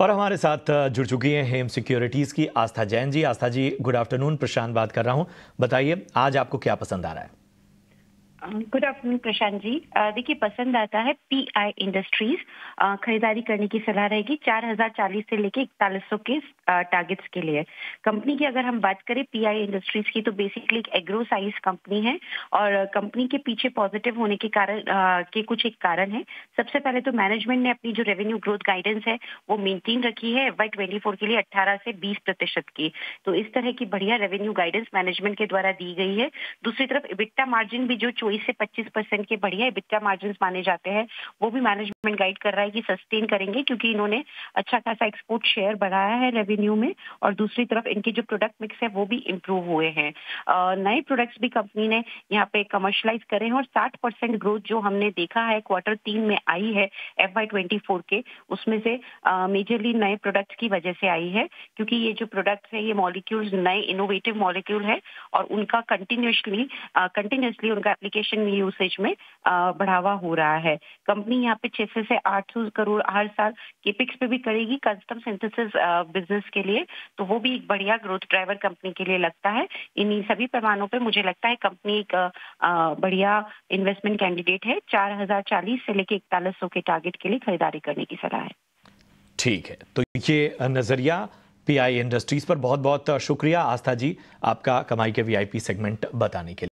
और हमारे साथ जुड़ चुकी हैं हेम सिक्योरिटीज की आस्था जैन जी। आस्था जी, गुड आफ्टरनून, प्रशांत बात कर रहा हूँ। बताइए, आज आपको क्या पसंद आ रहा है? Good afternoon Prashant ji. देखिए, पसंद आता है पी आई इंडस्ट्रीज़ खरीदारी करने की सलाह रहेगी चार हज़ार चालीस से लेके इकतालीस सौ के टारगेट्स के लिए। कंपनी की अगर हम बात करें पी आई इंडस्ट्रीज़ की तो बेसिकली एक एग्रो साइज़ कंपनी है और कंपनी के पीछे पॉजिटिव होने के कारण के कुछ एक कारण है। सबसे पहले तो मैनेजमेंट ने अपनी जो रेवेन्यू ग्रोथ गाइडेंस है, वो मेंटेन रखी है वाई ट्वेंटी फोर के लिए अट्ठारह से बीस प्रतिशत की। तो इस तरह की बढ़िया रेवेन्यू गाइडेंस मैनेजमेंट के द्वारा दी गई है। दूसरी तरफ़ इबिट्टा मार्जिन भी जो चौबीस से पच्चीस परसेंट के बढ़िया इबिट्टा मार्जिन माने जाते हैं। वो भी मैनेजमेंट गाइड कर रहा है कि सस्टेन करेंगे क्योंकि इन्होंने अच्छा खासा एक्सपोर्ट शेयर बढ़ाया है रेवेन्यू में और दूसरी तरफ़ इनके जो प्रोडक्ट मिक्स है वो भी इम्प्रूव हुए हैं। नए प्रोडक्ट्स भी कंपनी ने यहाँ पे कमर्शलाइज करे हैं और साठ ग्रोथ जो हमने देखा है क्वार्टर तीन में आई है एफ़ वाई के, उसमें से मेजरली नए प्रोडक्ट की वजह से आई है क्योंकि ये जो प्रोडक्ट्स है ये मॉलिक्यूल्स नए इनोवेटिव मॉलिक्यूल है और उनका कंटिन्यूसली कंटिन्यूसली उनका एप्लीकेशन यूसेज में बढ़ावा हो रहा है। कंपनी यहाँ पे छह से आठ सौ करोड़ हर साल केपिक्स पे भी करेगी कस्टम सिंथेसिस बिज़नेस के लिए। तो वो भी एक बढ़िया ग्रोथ ड्राइवर कंपनी के लिए लगता है। इन सभी पैमानों पे मुझे लगता है कंपनी एक बढ़िया इन्वेस्टमेंट कैंडिडेट है। चार हज़ार चालीस से लेके इकतालीस के टारगेट के लिए खरीदारी करने की सलाह है। ठीक है। तो ये नज़रिया पीआई इंडस्ट्रीज़ पर। बहुत बहुत शुक्रिया आस्था जी आपका कमाई के वीआईपी सेगमेंट बताने के लिए।